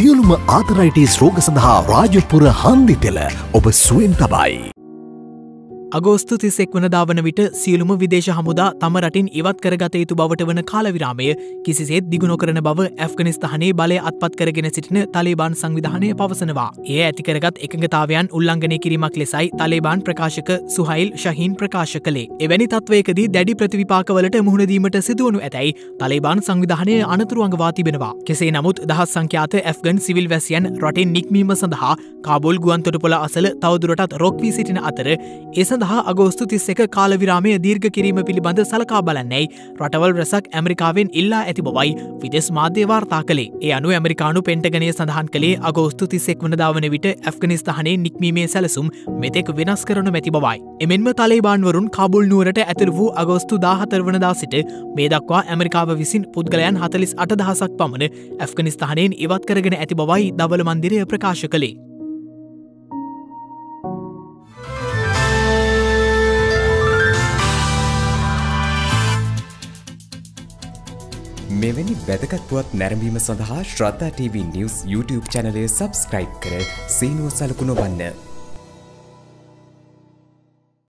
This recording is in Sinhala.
සියලුම ආතරයිටස් රෝග සඳහා රාජපුර හන්දිතෙල ඔබ සුවෙන් තබයි. අගෝස්තු තිස්සෙක් වන දාවන විට සියලුම විදේශ හමුදා තම රටින් ඉවත් කරගත යුතු බවට වන කාලවිරාමය කිසිසේත් දිගුණොකරන බව ඇෆ්ගනිස්ථානයේ බලය අත්පත් කරගෙන සිටින තලේබාන් සංවිධානය පවසනවා. ඒ ඇතිකරගත් එකඟතාවයන් උල්ලංඝනය කිරීමක් ලෙසයි තලේබාන් ප්‍රකාශක සුහයිල් ශහින් ප්‍රකාශ කළේ. එවැනි තත්වයකදී දැඩි ප්‍රතිවිපාකවලට මුහුණදීමට සිදුවනු ඇතැයි තලේබාන් සංවිධානය අනතුරු අඟවා තිබෙනවා. කෙසේ නමුත් දහස් සංඛ්‍යාත ඇෆ්ගන් සිවිල් වැසියන් රටින් නික්මීම සඳහා කාබුල් ගුවන්තොටපොල අසල තවදුරටත් රොක්වී සිටින අතර ඒ සඳහා අගෝස්තු තිස් එක කාලවිරාමය දීර්ඝ කිරීම පිළිබඳ සලකා බලන්නැයි රටවල් රැසක් ඇමරිකාවෙන් ඉල්ලා ඇති බවයි විදෙස් මාධ්‍ය වාර්තා කළේ ඒ අනු ඇමරිකානු පෙන්ටගනය සඳහන් කළේ අගෝස්තු තිස්සෙක් වනදාවන විට ඇෆ්ගනිස්ථානයේ නික්මීමේ සැලසුම් මෙතෙක් වෙනස් කරනු මැති බවයි. එමෙන්ම තලේබාන්වරුන් කාබුල් නුවරට ඇතුළ වූ අගෝස්තු දාහතර වනදා සිට මේ දක්වා ඇමරිකාව විසින් පුද්ගලයන් හතලිස් අටදහසක් පමණ ඇෆ්ගනිස්ථානයෙන් ඉවත් කරගෙන ඇති බවයි දවල මන්දිරය ප්‍රකාශ කළේ. මෙවැනි වැදගත්පුවත් නැරඹීම සඳහා ශ්‍රද්ධා TV නිවස් YouTube චැනලය සබස්ක්‍රයිබ් කර සීනුව සලකුණ වන්න.